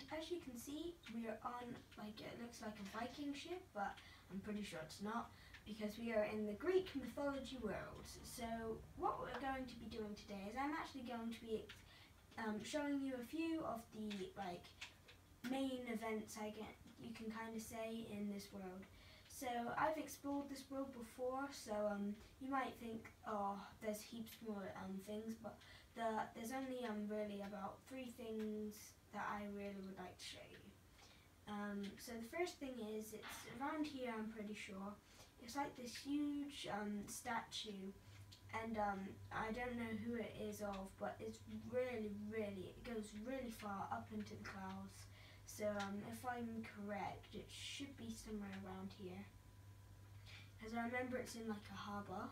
And as you can see, we are on, like, it looks like a Viking ship, but I'm pretty sure it's not, because we are in the Greek mythology world. So what we're going to be doing today is I'm actually going to be um, showing you a few of the, like, main events, I get, you can kind of say, in this world. So I've explored this world before, so um, you might think, oh, there's heaps more um, things, but the, there's only um, really about three things that I really would like to show you. Um, so the first thing is, it's around here I'm pretty sure, it's like this huge um, statue and um, I don't know who it is of, but it's really, really, it goes really far up into the clouds. So um, if I'm correct, it should be somewhere around here. Because I remember it's in like a harbour.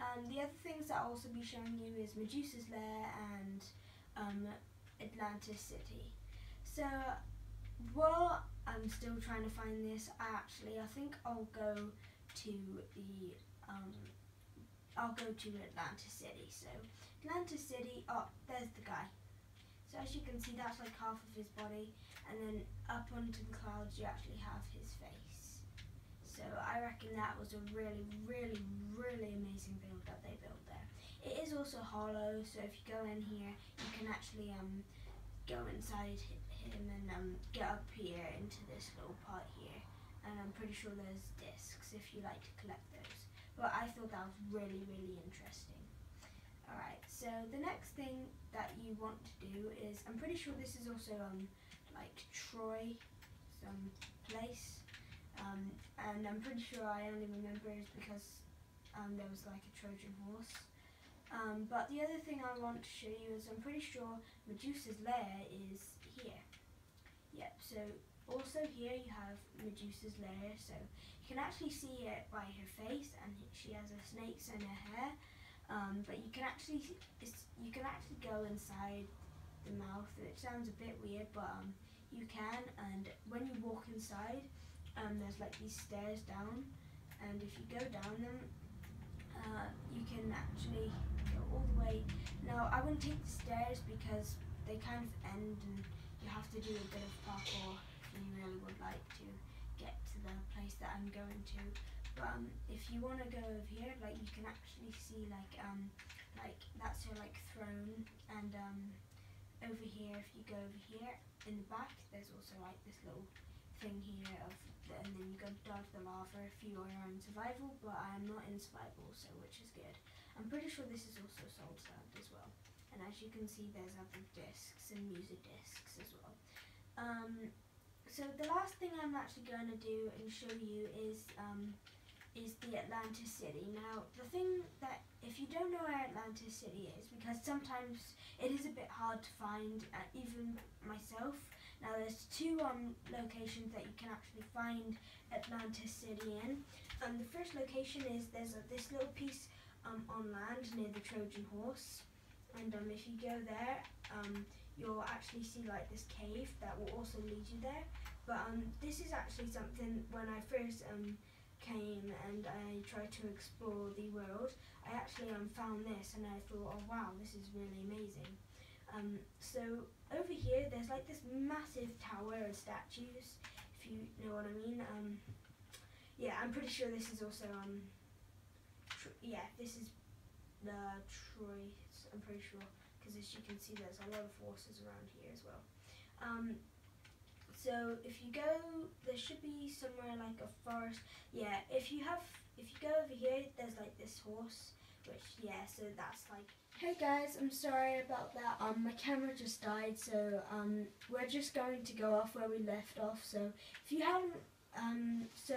And the other things that I'll also be showing you is Medusa's Lair and um, Atlantis City. So while I'm still trying to find this, I actually, I think I'll go to the, um, I'll go to Atlantis City. So Atlantis City, oh, there's the guy. So as you can see, that's like half of his body, and then up onto the clouds, you actually have his face. So I reckon that was a really, really, really amazing build that they built there. It is also hollow, so if you go in here, you can actually um go inside him and um get up here into this little part here. And I'm pretty sure there's discs if you like to collect those. But I thought that was really, really interesting. Alright, so the next thing that you want to do is, I'm pretty sure this is also um, like Troy, some place, um, and I'm pretty sure I only remember is because um, there was like a Trojan horse. Um, but the other thing I want to show you is I'm pretty sure Medusa's lair is here. Yep, so also here you have Medusa's lair, so you can actually see it by her face and she has her snakes in her hair. Um, but you can actually you can actually go inside the mouth. It sounds a bit weird, but um, you can. And when you walk inside, um, there's like these stairs down, and if you go down them, uh, you can actually go all the way. Now I wouldn't take the stairs because they kind of end, and you have to do a bit of parkour if you really would like to get to the place that I'm going to. But um, if you want to go over here, like you can actually see like um, like that's your like throne, and um, over here, if you go over here in the back, there's also like this little thing here of, and then you go dodge the lava if you are in survival. But I'm not in survival, so which is good. I'm pretty sure this is also soul sand as well. And as you can see, there's other discs and music discs as well. Um, so the last thing I'm actually going to do and show you is um, is the Atlantis City. Now, the thing that, if you don't know where Atlantis City is, because sometimes it is a bit hard to find, uh, even myself. Now, there's two um, locations that you can actually find Atlantis City in. Um, the first location is there's this little piece um, on land near the Trojan Horse. And um, if you go there, um, you'll actually see like this cave that will also lead you there. But um, this is actually something when I first um, came and I tried to explore the world, I actually um, found this and I thought, oh wow, this is really amazing. Um, so over here, there's like this massive tower of statues, if you know what I mean. Um, yeah, I'm pretty sure this is also, um, yeah, this is the Troy, I'm pretty sure, because as you can see, there's a lot of horses around here as well. Um, so if you go, there should be somewhere like a forest. Yeah, if you have, if you go over here, there's like this horse, which yeah, so that's like. Hey guys, I'm sorry about that. Um, my camera just died, so um, we're just going to go off where we left off. So if you haven't, um, so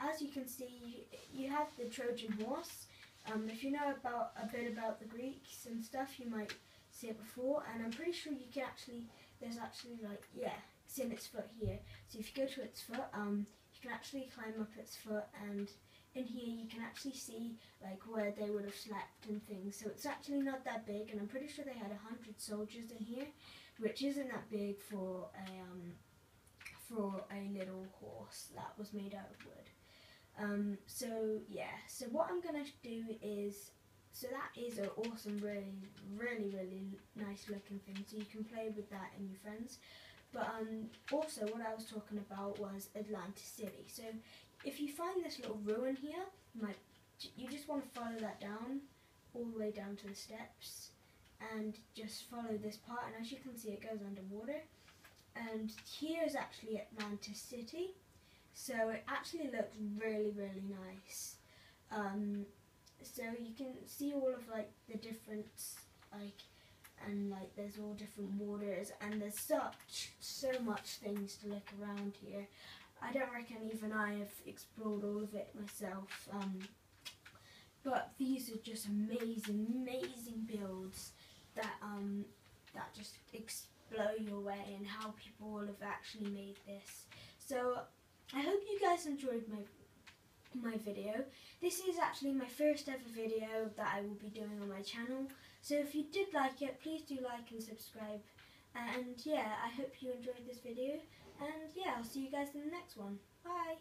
as you can see, you have the Trojan horse. Um, if you know about a bit about the Greeks and stuff, you might see it before. And I'm pretty sure you can actually, there's actually like, yeah, it's in its foot here. So if you go to its foot, um, you can actually climb up its foot and in here you can actually see like where they would have slept and things. So it's actually not that big and I'm pretty sure they had a hundred soldiers in here, which isn't that big for a um, for a little horse that was made out of wood. Um, so yeah, so what I'm gonna do is so that is an awesome, really, really, really nice looking thing. So you can play with that and your friends. But um, also what I was talking about was Atlantis City. So if you find this little ruin here, you might you just want to follow that down all the way down to the steps and just follow this part and as you can see it goes underwater. And here is actually Atlantis City so it actually looks really really nice. Um, so you can see all of like the different like and like there's all different waters and there's such so much things to look around here I don't reckon even I have explored all of it myself um, but these are just amazing amazing builds that um that just blow you away and how people have actually made this so I hope you guys enjoyed my my video. This is actually my first ever video that I will be doing on my channel. So if you did like it, please do like and subscribe. And yeah, I hope you enjoyed this video. And yeah, I'll see you guys in the next one. Bye!